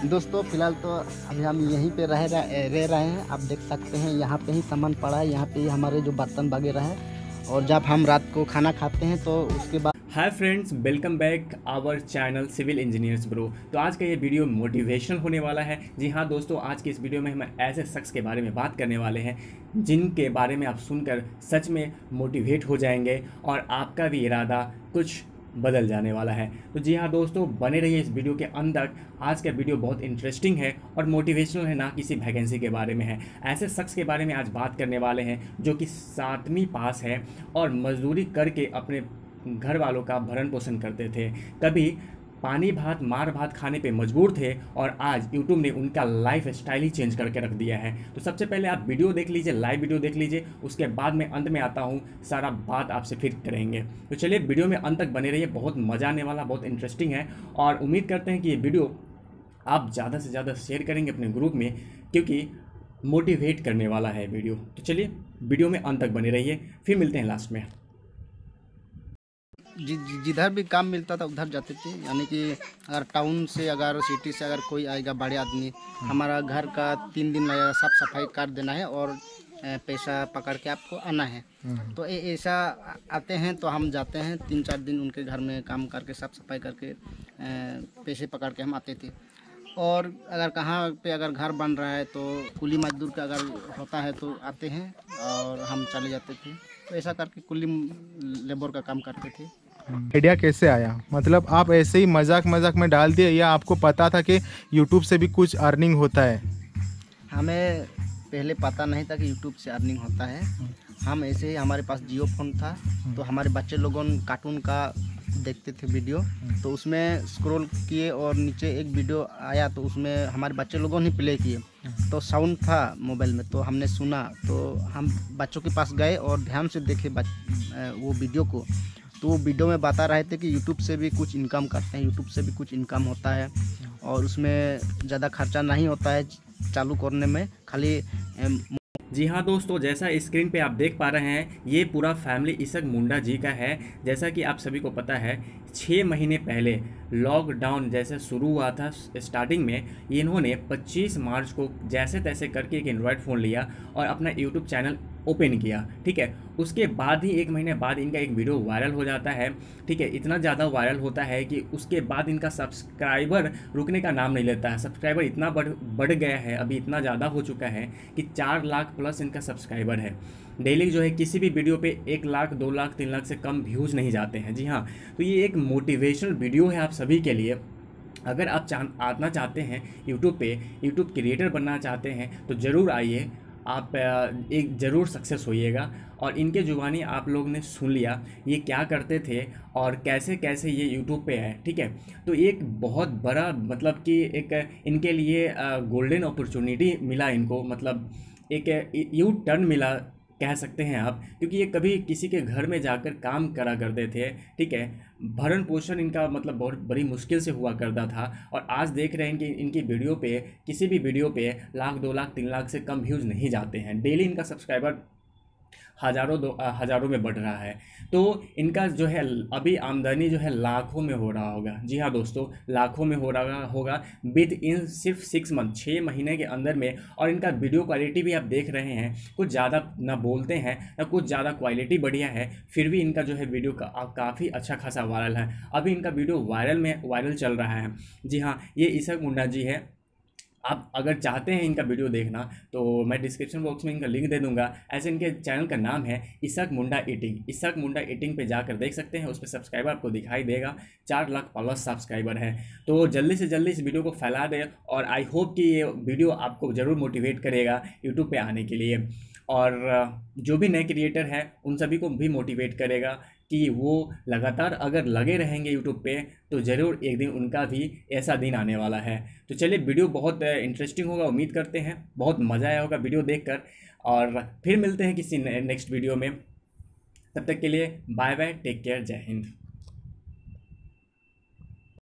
दोस्तों, फ़िलहाल तो अभी हम यहीं पे रह रह रह रहे हैं। आप देख सकते हैं, यहाँ पे ही सामान पड़ा है। यहाँ पे ही हमारे जो बर्तन वगैरह है। और जब हम रात को खाना खाते हैं तो उसके बाद hi friends welcome back our channel civil engineers bro तो आज का ये वीडियो मोटिवेशनल होने वाला है। जी हाँ दोस्तों, आज के इस वीडियो में हम ऐसे शख्स के बारे में बात करने वाले हैं, जिनके बारे में आप सुनकर सच में मोटिवेट हो जाएँगे। और आपका भी इरादा कुछ बदल जाने वाला है। तो जी हाँ दोस्तों, बने रहिए इस वीडियो के अंदर। आज का वीडियो बहुत इंटरेस्टिंग है और मोटिवेशनल है ना किसी वैकेंसी के बारे में है। ऐसे शख्स के बारे में आज बात करने वाले हैं जो कि सातवीं पास है और मजदूरी करके अपने घर वालों का भरण पोषण करते थे। कभी पानी भात, मार भात खाने पे मजबूर थे और आज यूट्यूब ने उनका लाइफ स्टाइल ही चेंज करके रख दिया है। तो सबसे पहले आप वीडियो देख लीजिए लाइव वीडियो देख लीजिए, उसके बाद में अंत में आता हूँ, सारा बात आपसे फिर करेंगे। तो चलिए वीडियो में अंत तक बने रहिए, बहुत मज़ा आने वाला, बहुत इंटरेस्टिंग है और उम्मीद करते हैं कि ये वीडियो आप ज़्यादा से ज़्यादा शेयर करेंगे अपने ग्रुप में, क्योंकि मोटिवेट करने वाला है वीडियो तो चलिए वीडियो में अंत तक बने रहिए, फिर मिलते हैं लास्ट में। जि- जिधर भी काम मिलता था उधर जाते थे। यानी कि अगर टाउन से अगर सिटी से अगर कोई आएगा बड़े आदमी हमारा घर का तीन दिन लगेगा साफ़ सफ़ाई कर देना है और पैसा पकड़ के आपको आना है। तो ए- ऐसा आते हैं तो हम जाते हैं तीन चार दिन उनके घर में काम करके साफ़ सफ़ाई करके पैसे पकड़ के हम आते थे। और अगर कहाँ पे अगर घर बन रहा है तो कुली मजदूर का अगर होता है तो आते हैं और हम चले जाते थे। तो ऐसा करके कुली लेबर का काम करते थे। आइडिया कैसे आया? मतलब आप ऐसे ही मज़ाक मज़ाक में डाल दिए या आपको पता था कि यूट्यूब से भी कुछ अर्निंग होता है? हमें पहले पता नहीं था कि यूट्यूब से अर्निंग होता है। हम ऐसे ही हमारे पास जियो फ़ोन था। तो हमारे बच्चे लोगों कार्टून का देखते थे वीडियो। तो उसमें स्क्रॉल किए और नीचे एक वीडियो आया तो उसमें हमारे बच्चे लोगों ने प्ले किए। तो साउंड था मोबाइल में तो हमने सुना। तो हम बच्चों के पास गए और ध्यान से देखे वो वीडियो को। तो वो वीडियो में बता रहे थे कि यूट्यूब से भी कुछ इनकम करते हैं यूट्यूब से भी कुछ इनकम होता है। और उसमें ज़्यादा खर्चा नहीं होता है चालू करने में, खाली जी हाँ दोस्तों, जैसा स्क्रीन पे आप देख पा रहे हैं, ये पूरा फैमिली इसक मुंडा जी का है। जैसा कि आप सभी को पता है छः महीने पहले लॉकडाउन जैसे शुरू हुआ था स्टार्टिंग में, इन्होंने 25 मार्च को जैसे तैसे करके एक एंड्रॉयड फ़ोन लिया और अपना यूट्यूब चैनल ओपन किया, ठीक है? उसके बाद ही एक महीने बाद इनका एक वीडियो वायरल हो जाता है, ठीक है? इतना ज़्यादा वायरल होता है कि उसके बाद इनका सब्सक्राइबर रुकने का नाम नहीं लेता है। सब्सक्राइबर इतना बढ़ बढ़ गया है, अभी इतना ज़्यादा हो चुका है कि चार लाख प्लस इनका सब्सक्राइबर है। डेली जो है किसी भी वीडियो पे एक लाख, दो लाख, तीन लाख से कम व्यूज़ नहीं जाते हैं। जी हाँ तो ये एक मोटिवेशनल वीडियो है आप सभी के लिए। अगर आप चाह, आना चाहते हैं यूट्यूब पे यूट्यूब क्रिएटर बनना चाहते हैं तो ज़रूर आइए। आप एक ज़रूर सक्सेस होइएगा। और इनके जुबानी आप लोग ने सुन लिया, ये क्या करते थे और कैसे कैसे ये यूट्यूब पे है, ठीक है? तो एक बहुत बड़ा मतलब कि एक इनके लिए गोल्डन अपॉर्चुनिटी मिला इनको मतलब एक यू टर्न मिला कह सकते हैं आप, क्योंकि ये कभी किसी के घर में जाकर काम करा करते थे, ठीक है? भरण पोषण इनका मतलब बहुत बड़ी मुश्किल से हुआ करता था, और आज देख रहे हैं कि इनकी वीडियो पे, किसी भी वीडियो पे लाख, दो लाख, तीन लाख से कम व्यूज़ नहीं जाते हैं। डेली इनका सब्सक्राइबर हज़ारों दो हज़ारों में बढ़ रहा है। तो इनका जो है, अभी आमदनी जो है, लाखों में हो रहा होगा। जी हाँ दोस्तों, लाखों में हो रहा होगा। विद इन सिर्फ़ सिक्स मंथ छः महीने के अंदर में, और इनका वीडियो क्वालिटी भी आप देख रहे हैं, कुछ ज़्यादा ना बोलते हैं ना कुछ ज़्यादा क्वालिटी बढ़िया है, फिर भी इनका जो है वीडियो का काफ़ी अच्छा खासा वायरल है। अभी इनका वीडियो वायरल में, वायरल चल रहा है। जी हाँ ये ईशक मुंडा जी है। आप अगर चाहते हैं इनका वीडियो देखना तो मैं डिस्क्रिप्शन बॉक्स में इनका लिंक दे दूँगा। ऐसे इनके चैनल का नाम है इसक मुंडा ईटिंग इसक मुंडा ईटिंग पे जाकर देख सकते हैं उस पर सब्सक्राइबर आपको दिखाई देगा। चार लाख प्लस सब्सक्राइबर है। तो जल्दी से जल्दी इस वीडियो को फैला दें और आई होप कि ये वीडियो आपको ज़रूर मोटिवेट करेगा यूट्यूब पर आने के लिए। और जो भी नए क्रिएटर हैं, उन सभी को भी मोटिवेट करेगा। कि वो लगातार अगर लगे रहेंगे यूट्यूब पे तो ज़रूर एक दिन उनका भी ऐसा दिन आने वाला है। तो चलिए, वीडियो बहुत इंटरेस्टिंग होगा, उम्मीद करते हैं। बहुत मज़ा आया होगा वीडियो देखकर। और फिर मिलते हैं किसी नेक्स्ट वीडियो में। तब तक के लिए बाय बाय टेक केयर जय हिंद।